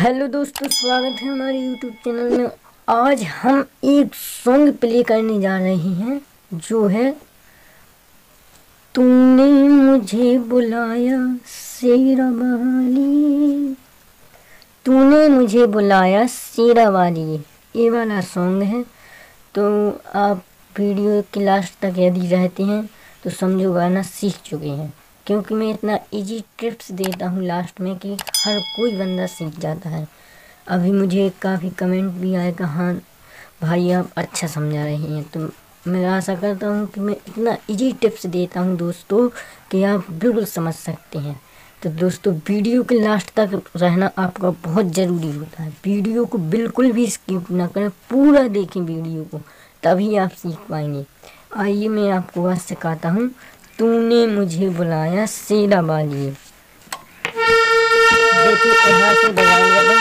Hello दोस्तों, स्वागत है हमारे यूट्यूब चैनल में। आज हम एक सॉन्ग प्ले करने जा रहे हैं, जो है, तूने मुझे बुलाया, शेरा वाली। तूने मुझे बुलाया, शेरा वाली। ये वाला सॉन्ग है। तो आप वीडियो के लास्ट तक यदि रहते हैं तो समझो गाना सीख चुके हैं। क्योंकि मैं इतना इजी टिप्स देता हूँ लास्ट में कि हर कोई बंदा सीख जाता है। अभी मुझे काफ़ी कमेंट भी आए कि हाँ भाई आप अच्छा समझा रहे हैं। तो मैं आशा करता हूँ कि मैं इतना इजी टिप्स देता हूँ दोस्तों कि आप बिल्कुल समझ सकते हैं। तो दोस्तों वीडियो के लास्ट तक रहना आपका बहुत ज़रूरी होता है। वीडियो को बिल्कुल भी स्किप ना करें, पूरा देखें वीडियो को, तभी आप सीख पाएँगे। आइए मैं आपको आज सिखाता हूँ तूने मुझे बुलाया सीधा बाजी देखिए यहाँ से बजाएँगे।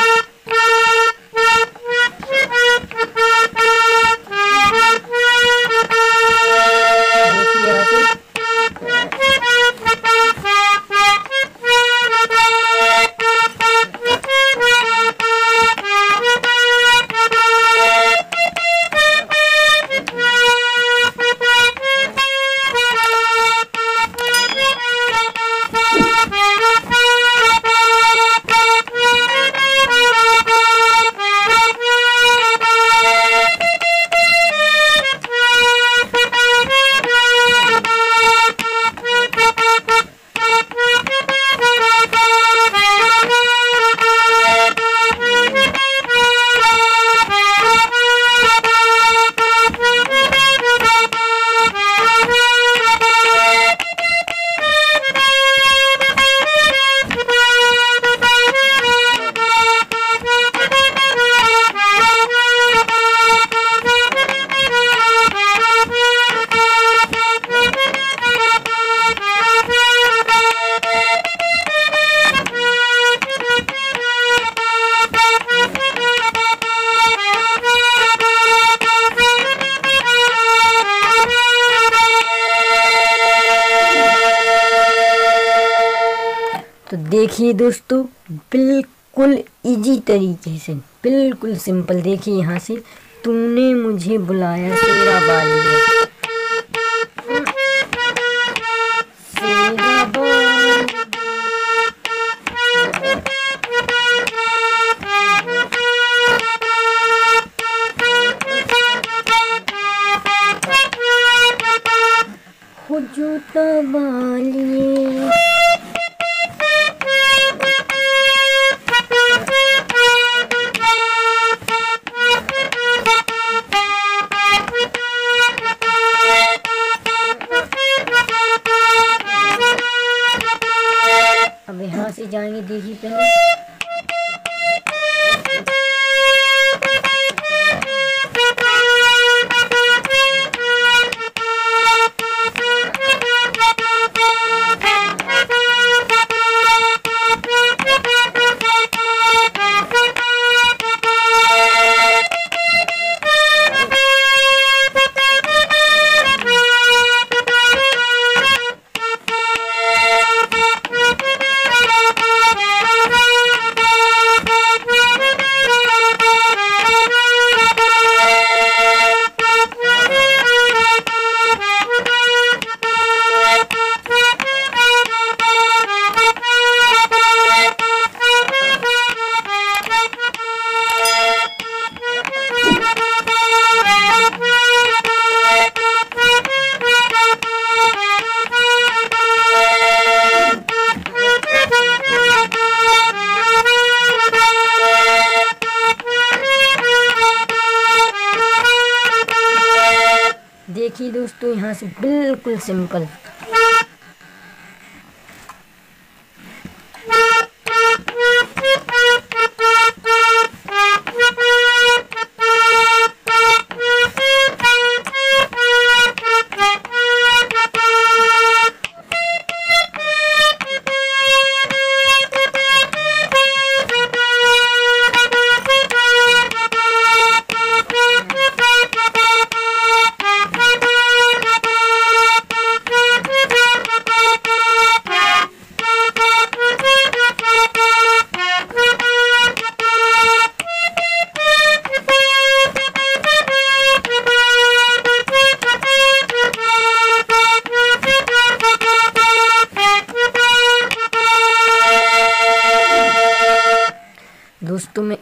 देखिए दोस्तों, बिल्कुल इजी तरीके से, बिल्कुल सिंपल देखिए यहाँ से तूने मुझे बुलाया शेरा बाली शेरा बाली हो जूता वाली जाएँगे देखिए पहले देखिए दोस्तों यहाँ से बिल्कुल सिंपल।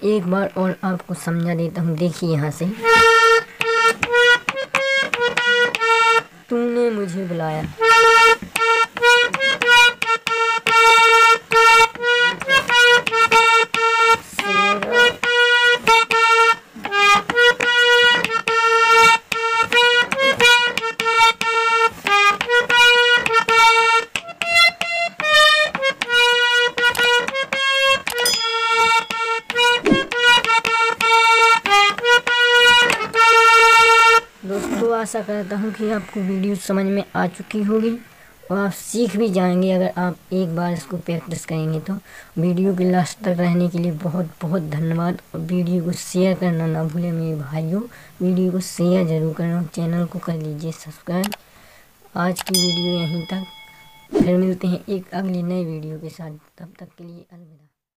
एक बार और आपको समझा देता हूँ। देखिए यहाँ से। तूने मुझे बुलाया। आशा करता हूँ कि आपको वीडियो समझ में आ चुकी होगी और आप सीख भी जाएँगे अगर आप एक बार इसको प्रैक्टिस करेंगे तो। वीडियो के लास्ट तक रहने के लिए बहुत बहुत धन्यवाद और वीडियो को शेयर करना ना भूलें मेरे भाइयों। वीडियो को शेयर ज़रूर करना चैनल को कर लीजिए सब्सक्राइब आज की वीडियो यहीं तक। फिर मिलते हैं एक अगली नई वीडियो के साथ। तब तक के लिए अलविदा।